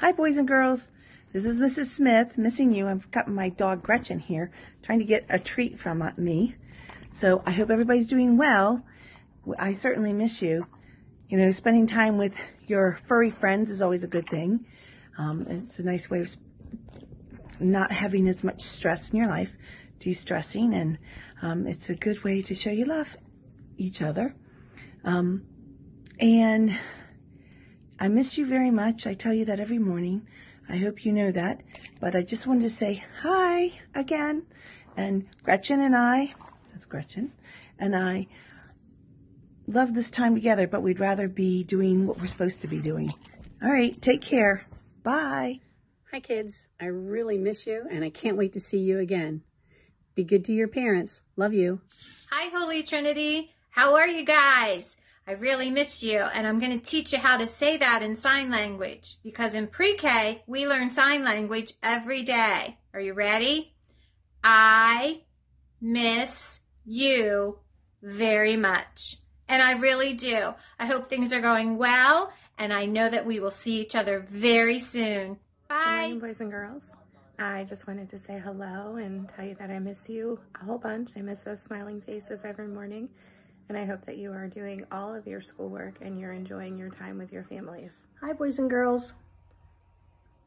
Hi, boys and girls. This is Mrs. Smith, missing you. I've got my dog Gretchen here, trying to get a treat from uh, me. So I hope everybody's doing well. I certainly miss you. You know, spending time with your furry friends is always a good thing. Um, it's a nice way of not having as much stress in your life, de-stressing, and um, it's a good way to show you love each other. Um, and I miss you very much. I tell you that every morning. I hope you know that. But I just wanted to say hi again. And Gretchen and I, that's Gretchen, and I love this time together, but we'd rather be doing what we're supposed to be doing. All right, take care. Bye. Hi, kids. I really miss you, and I can't wait to see you again. Be good to your parents. Love you. Hi, Holy Trinity. How are you guys? I really miss you, and I'm going to teach you how to say that in sign language because in pre-K, we learn sign language every day. Are you ready? I miss you very much. And I really do. I hope things are going well, and I know that we will see each other very soon. Bye. Good morning, boys and girls. I just wanted to say hello and tell you that I miss you a whole bunch. I miss those smiling faces every morning and I hope that you are doing all of your schoolwork and you're enjoying your time with your families. Hi, boys and girls.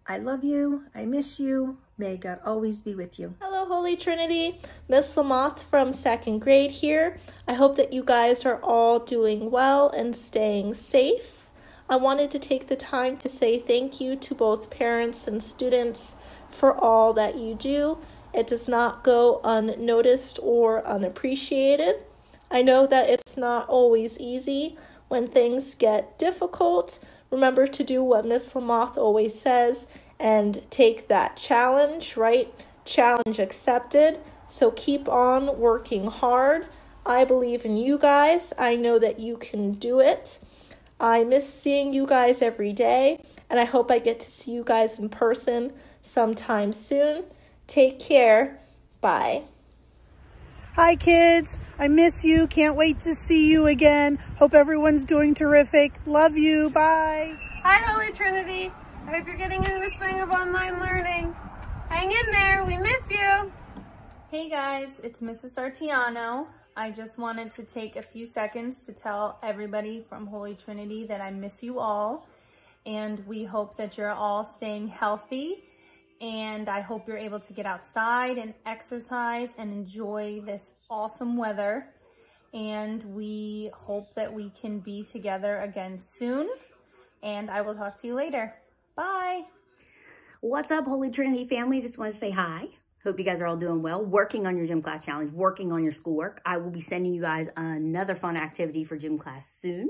I love you. I miss you. May God always be with you. Hello, Holy Trinity. Miss Lamoth from second grade here. I hope that you guys are all doing well and staying safe. I wanted to take the time to say thank you to both parents and students for all that you do. It does not go unnoticed or unappreciated. I know that it's not always easy when things get difficult. Remember to do what Miss Lamoth always says and take that challenge, right? Challenge accepted. So keep on working hard. I believe in you guys. I know that you can do it. I miss seeing you guys every day, and I hope I get to see you guys in person sometime soon. Take care. Bye. Hi, kids. I miss you. Can't wait to see you again. Hope everyone's doing terrific. Love you. Bye. Hi, Holy Trinity. I hope you're getting in the swing of online learning. Hang in there. We miss you. Hey, guys. It's Mrs. Artiano. I just wanted to take a few seconds to tell everybody from Holy Trinity that I miss you all. And we hope that you're all staying healthy and I hope you're able to get outside and exercise and enjoy this awesome weather. And we hope that we can be together again soon. And I will talk to you later. Bye. What's up, Holy Trinity family? Just want to say hi. Hope you guys are all doing well, working on your gym class challenge, working on your schoolwork. I will be sending you guys another fun activity for gym class soon.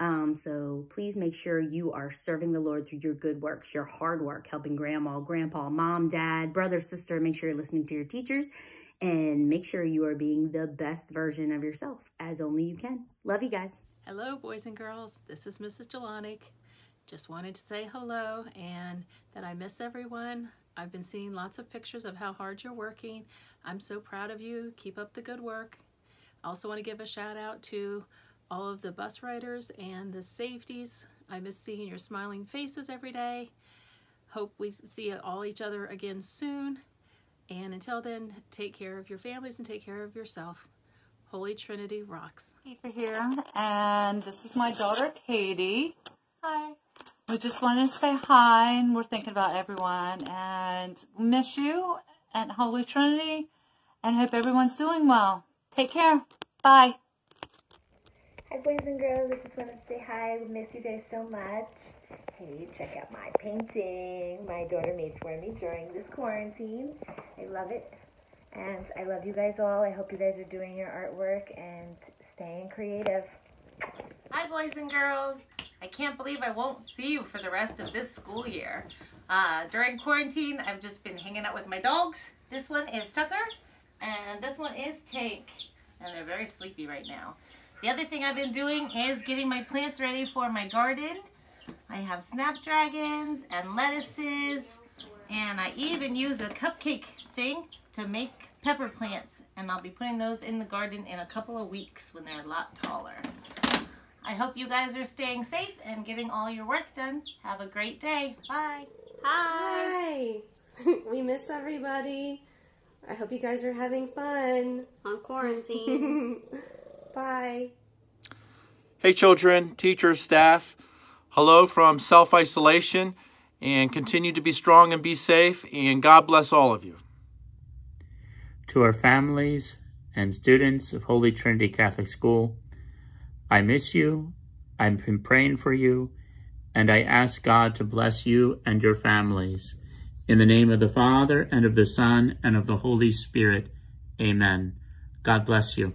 Um, so please make sure you are serving the Lord through your good works, your hard work, helping grandma, grandpa, mom, dad, brother, sister. Make sure you're listening to your teachers and make sure you are being the best version of yourself as only you can. Love you guys. Hello, boys and girls. This is Mrs. Jelonic. Just wanted to say hello and that I miss everyone. I've been seeing lots of pictures of how hard you're working. I'm so proud of you. Keep up the good work. I also want to give a shout out to all of the bus riders and the safeties. I miss seeing your smiling faces every day. Hope we see all each other again soon. And until then, take care of your families and take care of yourself. Holy Trinity rocks. Eva here, and this is my daughter, Katie. Hi. We just wanted to say hi, and we're thinking about everyone, and miss you at Holy Trinity, and hope everyone's doing well. Take care. Bye. Hi boys and girls, I just want to say hi. We miss you guys so much. Hey, check out my painting my daughter made for me during this quarantine. I love it. And I love you guys all. I hope you guys are doing your artwork and staying creative. Hi boys and girls. I can't believe I won't see you for the rest of this school year. Uh, during quarantine, I've just been hanging out with my dogs. This one is Tucker, and this one is Tank, and they're very sleepy right now. The other thing I've been doing is getting my plants ready for my garden. I have snapdragons and lettuces, and I even use a cupcake thing to make pepper plants, and I'll be putting those in the garden in a couple of weeks when they're a lot taller. I hope you guys are staying safe and getting all your work done. Have a great day. Bye. Hi. we miss everybody. I hope you guys are having fun. On quarantine. Bye. Hey children, teachers, staff. Hello from self-isolation and continue to be strong and be safe and God bless all of you. To our families and students of Holy Trinity Catholic School, I miss you, I've been praying for you, and I ask God to bless you and your families. In the name of the Father, and of the Son, and of the Holy Spirit, amen. God bless you.